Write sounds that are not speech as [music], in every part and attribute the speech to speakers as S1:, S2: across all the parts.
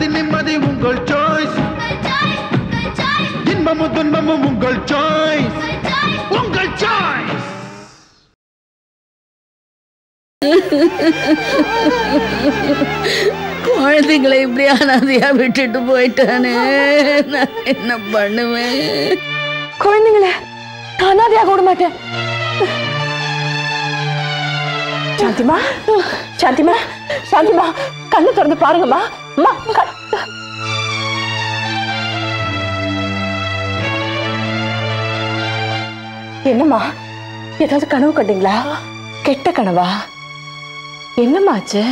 S1: நிம்மதி நிம்மதி உங்கள் சாய்ஸ் இன்பமும் துன்பமும் உங்கள் சாய்ஸ் உங்கள் சாய்ஸ்
S2: குழந்தைங்களை இப்படி அனாதையா விட்டுட்டு போயிட்டானே. நான் என்ன பண்ணுவேன்?
S3: குழந்தைங்கள அனாதையாக விட மாட்டேன். சாந்திமா சாந்திமா சாந்திமா கண்ணு திறந்து பாருங்கம்மா. அம்மா என்னம்மா ஏதாவது கனவு கண்டீங்களா? கெட்ட கனவா? என்னம்மா ஆச்சு?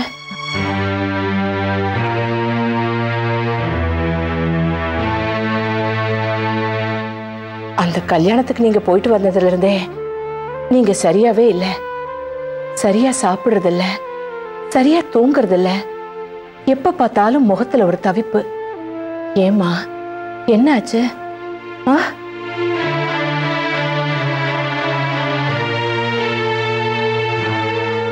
S3: அந்த கல்யாணத்துக்கு நீங்க போயிட்டு வந்ததுல இருந்தே நீங்க சரியாவே இல்லை. சரியா சாப்பிடுறதில்ல. சரியா தூங்குறதில்ல. எப்ப பார்த்தாலும் முகத்துல ஒரு தவிப்பு. ஏம்மா என்னாச்சு? ஆ?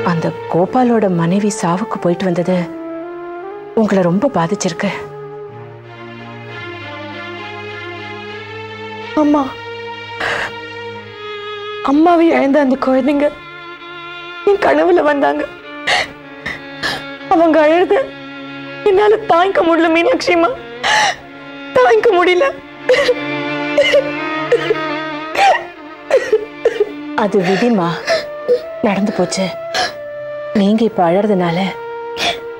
S3: அந்த கோபாலோட மனைவி சாவுக்கு போயிட்டு வந்தது உங்களை ரொம்ப பாதிச்சிருக்கு.
S4: அம்மா. அம்மாவை இழந்த அந்த குழந்தைங்க என் கனவுல வந்தாங்க. அவங்க அழுத என்னால தாங்கிக்க முடியல மீனாட்சிமா. தாங்கிக்க முடியல.
S3: அது விதிமா நடந்து போச்சு. நீங்க இப்ப அழறதுனால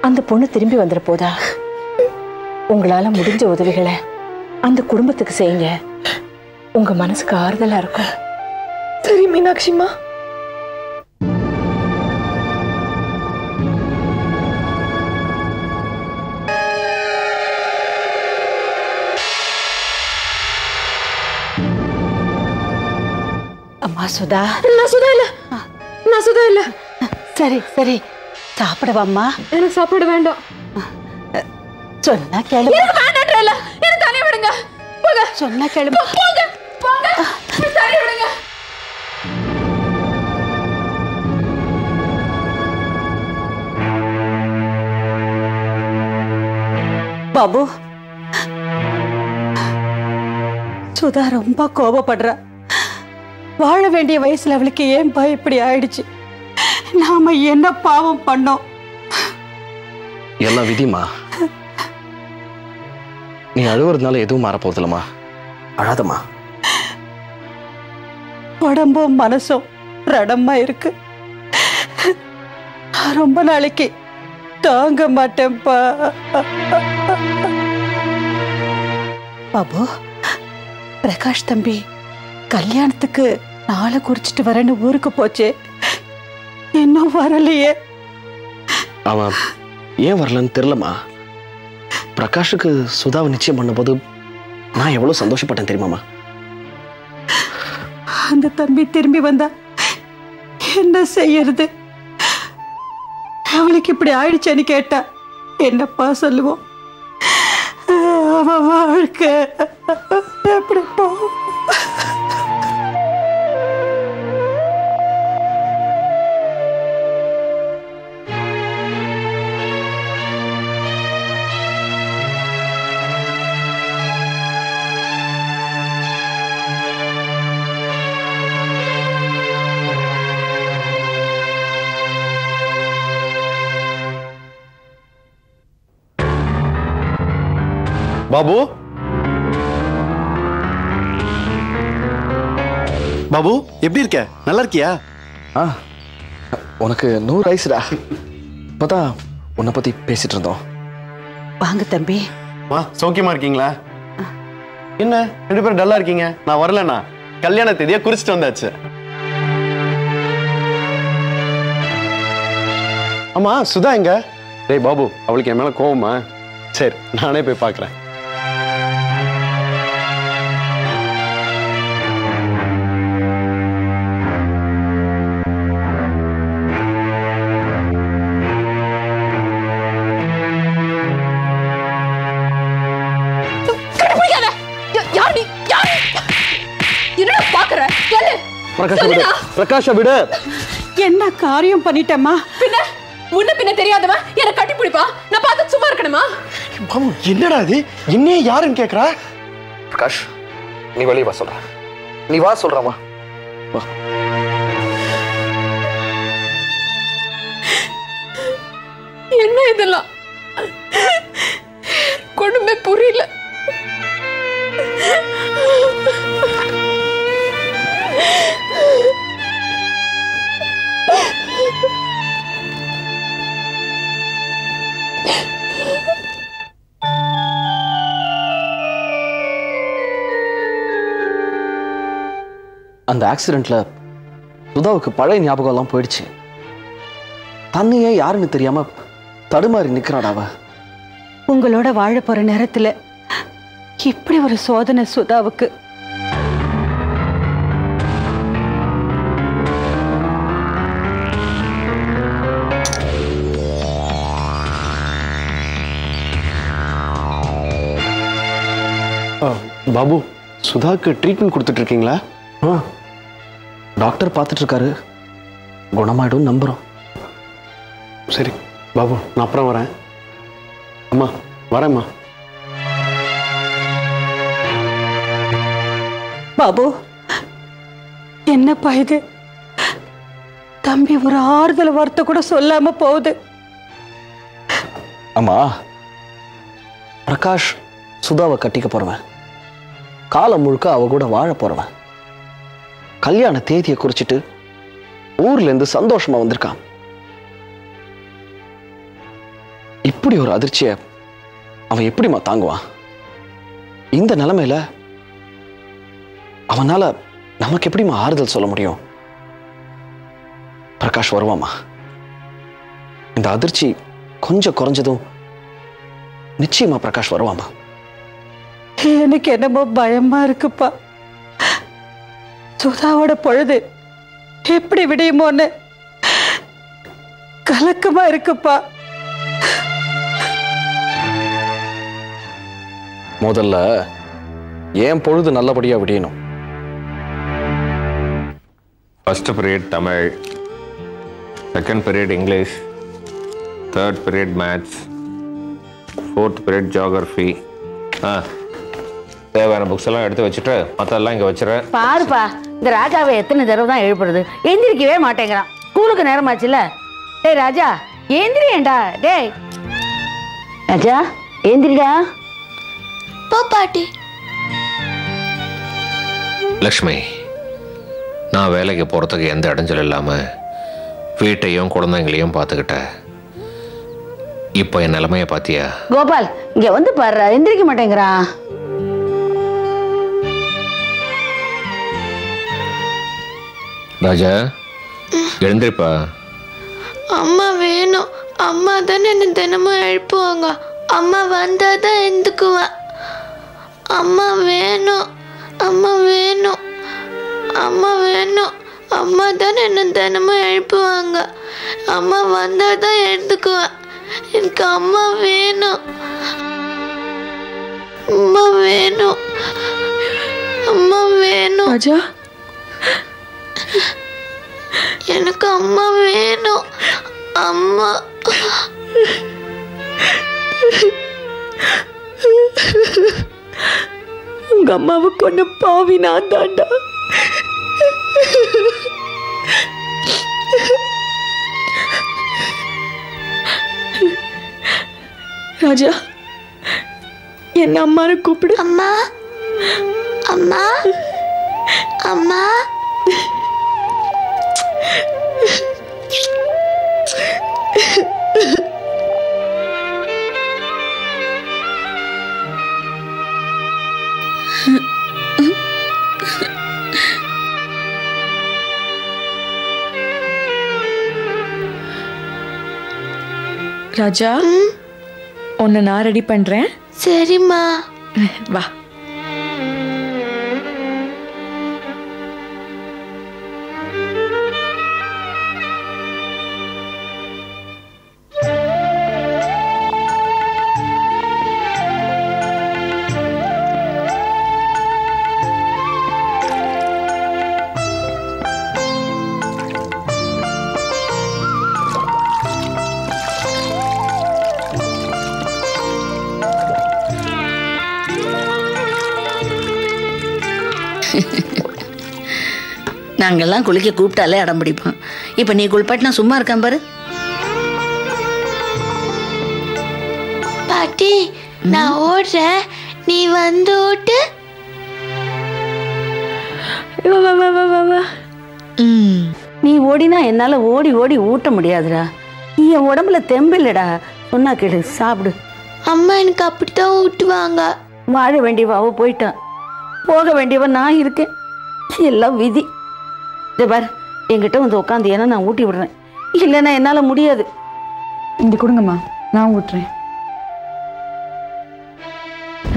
S3: அந்த பொண்ணு திரும்பி வந்துட போதா? உங்களால முடிஞ்ச உதவிகளை அந்த குடும்பத்துக்கு செய்யுங்க. உங்க மனசுக்கு ஆறுதலா இருக்கும்.
S4: சரி மீனாட்சிமா.
S5: சுதா.
S4: நான் சுதா இல்ல. நான் சுதா இல்ல.
S5: சரி சரி. சாப்பிடவாம்மா.
S4: எனக்கு சாப்பாடு வேண்டாம்.
S5: சொன்னா கேளு.
S4: வேண்டாம் இல்ல. எனக்கு தனியா விடுங்க. போங்க.
S5: சொன்னா கேளு.
S4: போங்க. போங்க. தனியா விடுங்க.
S5: பாபு. சுதா ரொம்ப கோபப்படுறா வாழ வேண்டிய வயசுல அவளுக்கு ஏன்பா இப்படி ஆயிடுச்சு? நாம என்ன பாவம் பண்ணோம்?
S6: எல்லாம் விதிமா? நீ அழுவுறதுனால எதுவும் மாறப்போதில்லம்மா அழாதம்மா.
S5: உடம்பும் மனசும் ரணமா இருக்கு. ரொம்ப நாளைக்கு தாங்க மாட்டேன்ப்பா. பாபு பிரகாஷ் தம்பி கல்யாணத்துக்கு நாளை குறிச்சிட்டு வரேன்னு ஊருக்கு போச்சே. இன்னும் வரலையே.
S6: அவன் ஏன் வரலன்னு தெரிலம்மா. பிரகாஷுக்கு சுதாவை நிச்சயம் பண்ணும்போது நான் எவ்வளவு சந்தோஷப்பட்டேன் தெரியுமாம்மா?
S5: அந்த தம்பி திரும்பி வந்தா என்ன செய்யறது? அவளுக்கு இப்படி ஆயிடுச்சேன்னு கேட்டா என்னப்பா சொல்லுவோம்? அவ வாழ்க்கை எப்படி போகும்?
S7: பாபு? பாபு எப்படி இருக்க? நல்லா இருக்கியா?
S6: ஆ உனக்கு நூறு வயசுடா. இப்போதான் உன்னை பத்தி பேசிட்டு இருந்தோம்.
S5: வாங்க தம்பி.
S7: மா சௌக்கியமா இருக்கீங்களா? என்ன ரெண்டு பேரும் டல்லா இருக்கீங்க? நான் வரலண்ணா. கல்யாண தேதியை குறிச்சிட்டு வந்தாச்சு. ஆமா சுதா எங்க? டேய் பாபு அவளுக்கு என் மேல கோவமா? சரி நானே போய் பார்க்கறேன்
S6: பிரகாஷ விடு. பிரகாஷ விடு.
S5: என்ன காரியம் பண்ணிட்டேம்மா?
S4: பின்ன? முன்ன பின்ன தெரியாதவன் என்ன கட்டி பிடிப்பா? நான் பார்த்து சும்மா இருக்கணுமா?
S7: பாபு என்னடா இது? என்னையே யாருன்னு கேக்குறா?
S6: பிரகாஷ் நீ வெளியே வா சொல்ற நீ வா சொல்றமா வா.
S4: என்ன இதெல்லாம்? கொண்டுமே புரியல.
S6: அந்த ஆக்சிடென்ட்ல சுதாவுக்கு பழைய ஞாபகம் எல்லாம் போயிடுச்சு. தன்னையே யாருன்னு தெரியாம தடுமாறி நிக்கிறாடா அவ?
S5: உங்களோட வாழ போற நேரத்துல இப்படி ஒரு சோதனை சுதாவுக்கு.
S7: ஆ, பாபு சுதாக்கு ட்ரீட்மெண்ட் கொடுத்துட்டு இருக்கீங்களா?
S6: டாக்டர் பார்த்துட்டு இருக்காரு குணமாயிடும் நம்புறோம்.
S7: சரி பாபு நான் அப்புறம் வரேன். அம்மா வரேம்மா.
S5: பாபு என்னப்பா இது தம்பி ஒரு ஆறுதல் வார்த்தை கூட சொல்லாம போகுது.
S6: ஆமா பிரகாஷ் சுதாவை கட்டிக்க போறவன். காலம் முழுக்க அவ கூட வாழ போறவன். கல்யாண தேதியை குறிச்சிட்டு ஊர்ல இருந்து சந்தோஷமா வந்திருக்கான். இப்படி ஒரு அதிர்ச்சிய அவன் எப்படிம்மா தாங்குவான்? இந்த நிலைமையில அவனால நமக்கு எப்படிம்மா ஆறுதல் சொல்ல முடியும்? பிரகாஷ் வருவாமா இந்த அதிர்ச்சி கொஞ்சம் குறைஞ்சதும் நிச்சயமா பிரகாஷ் வருவாமா
S5: எனக்கு என்னமோ பயமா இருக்குப்பா. சுதாவோட பொழுது எப்படி விடியுமோன்னு கலக்கமா இருக்குப்பா.
S6: முதல்ல ஏன் பொழுது நல்லபடியா விடியணும்.
S8: First period Tamil second period English third period maths fourth period geography ஆ தேவையான புக்ஸ் எல்லாம் எடுத்து வச்சுட்டு மற்றெல்லாம் இங்கே வச்சுறேன்
S2: பாருப்பா இந்த ராஜாவை எத்தனை தடவை தான் எழுப்புறது? எந்திரிக்கவே மாட்டேங்கிறான். ஸ்கூலுக்கு நேரமாச்சுல? டேய் ராஜா எந்திரியேண்டா டேய். ராஜா எந்திரிடா.
S9: போ பாட்டி.
S8: லக்ஷ்மி நான் வேலைக்கு போகிறதுக்கு எந்த இடைஞ்சல் இல்லாமல் வீட்டையும் குழந்தைங்களையும் பார்த்துக்கிட்டேன் இப்போ என் நிலைமையை பார்த்தியா?
S2: கோபால் இங்க வந்து பாரு எந்திரிக்க மாட்டேங்கிறான்.
S8: ராஜா எழுந்திருப்பா.
S9: அம்மா வேணும். அம்மா தானே என்ன தினமும் எழுப்புவாங்க. அம்மா வந்தால் தான் எந்துக்குவேன் அம்மா வேணும். அம்மா வேணும். அம்மா வேணும். அம்மா தானே என்ன தினமும் எழுப்புவாங்க. அம்மா வந்தால் தான் எழுந்துக்குவேன். எனக்கு அம்மா வேணும். அம்மா வேணும். அம்மா வேணும்.
S4: ராஜா
S9: எனக்கு அம்மா வேணும். அம்மா.
S4: உங்க அம்மாவை கொண்ட பாவி நான் தாண்டா. ராஜா என்ன அம்மான்னு கூப்பிடு.
S9: அம்மா. அம்மா. அம்மா.
S4: ராஜா உன்னை நான் ரெடி பண்றேன்.
S9: சரிம்மா.
S4: வா.
S2: நாங்கெல்லாம் குளிக்க கூப்பிட்டாலே அடம் பிடிப்போம். இப்போ நீ குளிப்பாட்டினா சும்மா இருக்கான் பாரு.
S9: பாட்டி நான் ஓடுறேன். நீ வந்து ஓட்டு.
S4: வா வா வா வா வா வா.
S2: நீ ஓடினா என்னால ஓடி ஓடி ஊட்ட முடியாதுடா. நீ என் உடம்புல தெம்பில்லடா சொன்னா கேளு சாப்பிடு.
S9: அம்மா எனக்கு அப்படித்தான் ஊட்டுவாங்க.
S2: வாழ வேண்டியவ அவ போயிட்டான் போக வேண்டியவ நான் இருக்கேன். எல்லாம் விதி. இதோ பார் என்கிட்ட வந்து உட்காந்து ஏன்னா நான் ஊட்டி விடுறேன். இல்லைன்னா என்னால முடியாது.
S4: இங்க கொடுங்கம்மா நான் ஊட்டுறேன்.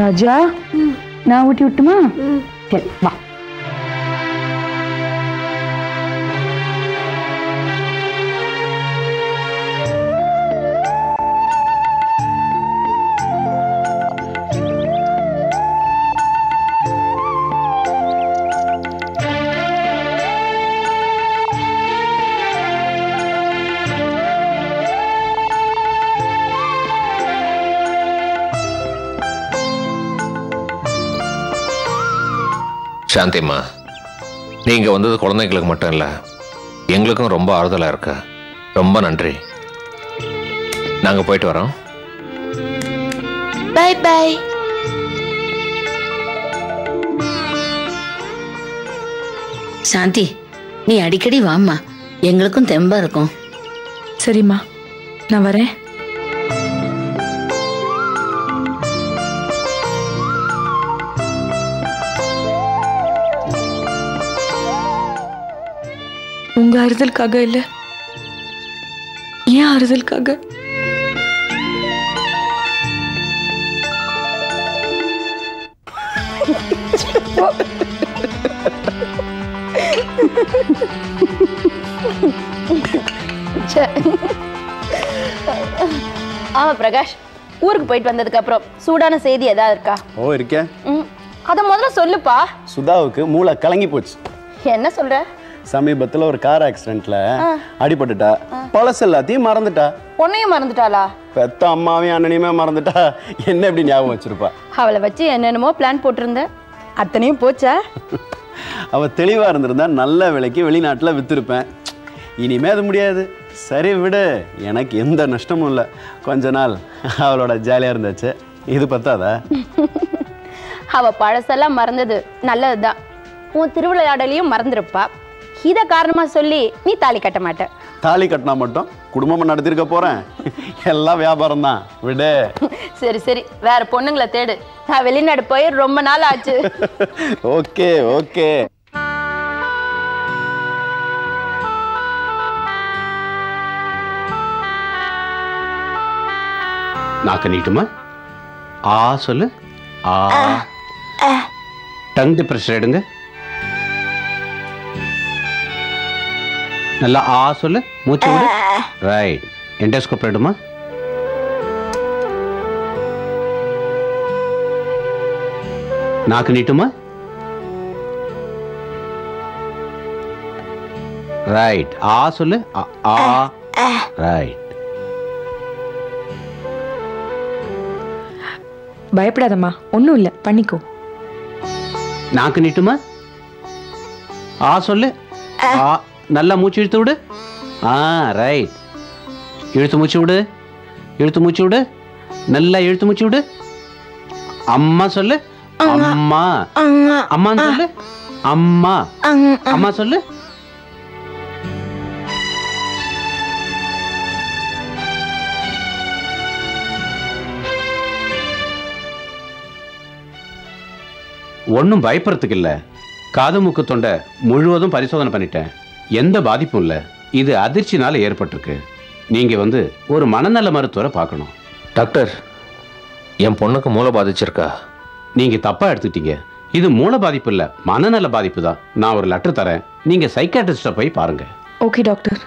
S4: ராஜா நான் ஊட்டி விட்டுமா? சரி வா.
S8: சாந்திம்மா நீங்கள் வந்தது குழந்தைங்களுக்கு மட்டும் இல்லை எங்களுக்கும் ரொம்ப ஆறுதலாக இருக்கு. ரொம்ப நன்றி. நாங்கள் போயிட்டு வரோம்.
S9: பை பை
S2: சாந்தி நீ அடிக்கடி வாம்மா. எங்களுக்கும் தெம்பா இருக்கும்.
S4: சரிம்மா நான் வரேன். உங்க ஆறுதலுக்காக இல்ல. ஏன் ஆறுதலுக்காக
S10: ஆமா பிரகாஷ் ஊருக்கு போயிட்டு வந்ததுக்கு அப்புறம் சூடான செய்தி ஏதாவது இருக்கா?
S7: ஓ இருக்கேன்
S10: அத முதல்ல சொல்லுப்பா.
S7: சுதாவுக்கு மூளை கலங்கி போச்சு.
S10: என்ன சொல்ற?
S7: சமீபத்துல ஒரு கார் ஆக்சிடென்ட்ல அடிபட்டுட்டா. பழசு எல்லாத்தையும் மறந்துட்டா.
S10: உன்னையும் மறந்துட்டாளா?
S7: பெத்த அம்மாவையும் அண்ணனையுமே மறந்துட்டா. என்ன எப்படி ஞாபகம் வச்சிருப்பா?
S10: அவளை வச்சு என்னென்னமோ பிளான் போட்டிருந்த. அத்தனையும் போச்சா?
S7: அவ தெளிவா இருந்திருந்தா நல்ல விலைக்கு வெளிநாட்டுல வித்திருப்பேன். இனிமே அது முடியாது. சரி விடு. எனக்கு எந்த நஷ்டமும் இல்லை. கொஞ்ச நாள் அவளோட ஜாலியா இருந்துச்சு. இது பத்தாதா? [laughs]
S10: அவ பழசெல்லாம் மறந்தது. நல்லதுதான். உன் திருவிளையாடலையும் மறந்துருப்பா. இத காரணமா சொல்லி நீ தாலி கட்ட மாட்ட.
S7: தாலி கட்டினா மட்டும் குடும்பம் நடத்திருக்க போறேன். எல்லாம் வியாபாரம் தான். விடு. [laughs]
S10: சரி சரி. வேற பொண்ணுங்களை தேடு. நான் வெளிநாடு போய் ரொம்ப நாள் ஆச்சு. [laughs]
S7: Okay okay. நாக்க நீட்டுமா? ஆ சொல்லு. ஆ. டங் ப்ரெஷர் எடுங்க நல்லா ஆ சொல்லு மூச்சு விடு. ரைட் என்டோஸ்கோப் எடுமா நாக்கு நீட்டுமா? ரைட் ஆ சொல்லு ஆ, ஆ. ரைட்
S4: பயப்படாதம்மா ஒன்றும் இல்லை பண்ணிக்கோ.
S7: நாக்கு நீட்டுமா? ஆ சொல்லு ஆ நல்லா மூச்சு இழுத்து விடு. ஆ ரைட் இழுத்து மூச்சு விடு. இழுத்து மூச்சு விடு. நல்லா இழுத்து மூச்சு விடு. அம்மா சொல்லு. அம்மா. அம்மான்னு சொல்லு. அம்மா. அம்மா சொல்லு. ஒன்றும் பயப்படுறதுக்கு இல்லை. காது மூக்கு தொண்டை முழுவதும் பரிசோதனை பண்ணிட்டேன். எந்த பாதிப்பும் இல்லை. இது அதிர்ச்சினால ஏற்பட்டிருக்கு. நீங்க வந்து ஒரு மனநல மருத்துவரை பார்க்கணும்.
S8: டாக்டர் என் பொண்ணுக்கு மூளை பாதிச்சிருக்கா?
S7: நீங்க தப்பா எடுத்துட்டீங்க. இது மூல பாதிப்பு இல்ல மனநல பாதிப்பு தான். நான் ஒரு லெட்டர் தரேன். நீங்க சைக்காட்ரிஸ்ட போய் பாருங்க.
S4: Okay doctor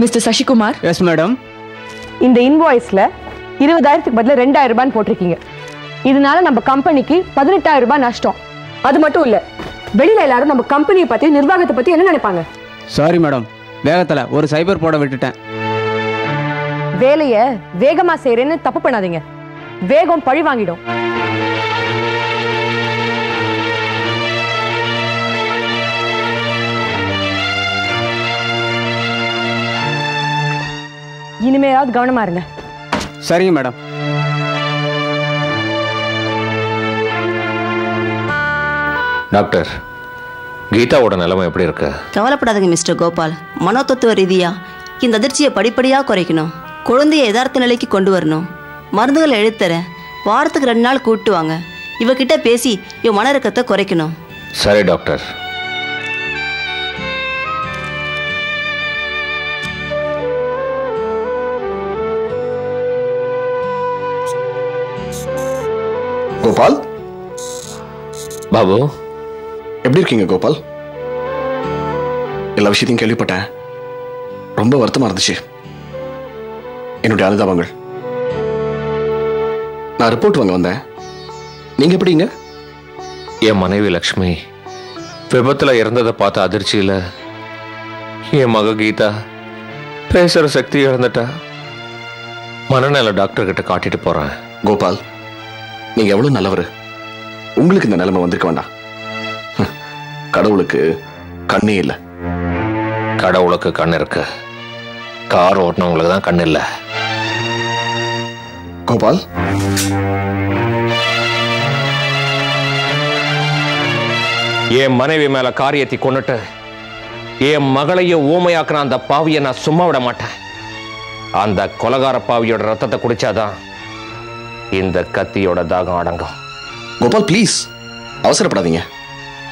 S4: mister Sasikumar?
S11: Yes madam
S3: இந்த இன்வாய்ஸ்ல இருபதாயிரத்துக்கு பதிலா ரெண்டாயிரம் ரூபான்னு போட்டிருக்கீங்க. இதனால நம்ம கம்பெனிக்கு பதினெட்டாயிரம் ரூபாய் நஷ்டம். அது மட்டும் இல்ல வெளியில எல்லாரும் நம்ம கம்பெனியை பத்தி நிர்வாகத்தை பத்தி என்ன நினைப்பாங்க?
S11: சாரி மேடம் வேகத்துல ஒரு சைபர் போட விட்டுட்டேன்.
S12: வேலைய வேகமா செய்யறேன்னு தப்பு பண்ணாதீங்க. வேகம் பழி வாங்கிடும். இனிமேயாவது கவனமா இருங்க.
S11: சரிங்க மேடம்.
S8: டாக்டர் கீதாவோட நிலைமை எப்படி இருக்கு?
S13: கவலைப்படாதீங்க மிஸ்டர் கோபால். மனோதத்துவ ரீதியா இந்த அதிர்ச்சியை படிப்படியாக குறைக்கணும். குழந்தைய யதார்த்த நிலைக்கு கொண்டு வரணும். மருந்துகள் எழுத்தரேன் வாரத்துக்கு ரெண்டு நாள் கூப்பிட்டு வாங்க. இவகிட்ட பேசி இவ மன இறுக்கத்தை குறைக்கணும்.
S8: சரி டாக்டர்.
S6: கோபால்?
S8: பாபு.
S6: எப்படி இருக்கீங்க கோபால்? எல்லா விஷயத்தையும் கேள்விப்பட்டேன். ரொம்ப வருத்தமா இருந்துச்சு. என்னுடைய அனுதாபங்கள். நான் ரிப்போர்ட் வாங்க வந்தேன். நீங்க எப்படிங்க
S8: என் மனைவி லக்ஷ்மி விபத்துல இறந்ததை பார்த்த அதிர்ச்சியில என் மக கீதா பேசுற சக்தி இழந்துட்டா. மனநல டாக்டர் கிட்ட காட்டிட்டு போறேன்.
S6: கோபால் நீங்க எவ்வளவு நல்லவர்? உங்களுக்கு இந்த நிலைமை வந்திருக்க வேண்டாம். கடவுளுக்கு கண்ணே இல்லை.
S8: கடவுளுக்கு கண் இருக்கு. கார் ஓட்டினவங்களுக்கு தான் கண் இல்லை.
S6: கோபால்?
S8: என் மனைவி மேல காரியத்தை கொண்டுட்டு என் மகளையே ஊமையாக்குன அந்த பாவியை நான் சும்மா விட மாட்டேன். அந்த கொலகார பாவியோட ரத்தத்தை குடிச்சாதான் இந்த கத்தியோட தாகம் அடங்கும்.
S6: கோபால் ப்ளீஸ் அவசரப்படாதீங்க.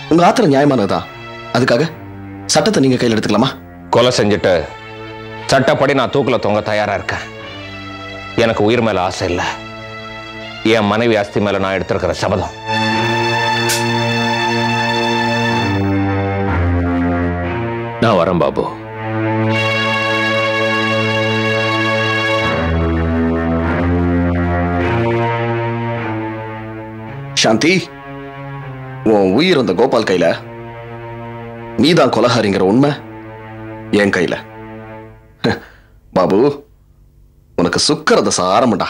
S6: உங்க ஆத்திரம் நியாயமானதுதான். அதுக்காக சட்டத்தை நீங்க கையில் எடுத்துக்கலாமா?
S8: கொலை செஞ்சுட்டு சட்டப்படி நான் தூக்குல தொங்க தயாரா இருக்கேன். எனக்கு உயிர் மேல ஆசை இல்லை. என் மனைவி அஸ்தி மேல நான் எடுத்திருக்கிற சபதம். நான் வரேன் பாபு.
S6: சாந்தி உன் உயிர் அந்த கோபால் கையில. நீதான் கொலகாரிங்கிற உண்மை என் கையில. பாபு உனக்கு சுக்கரத சாரமுண்டா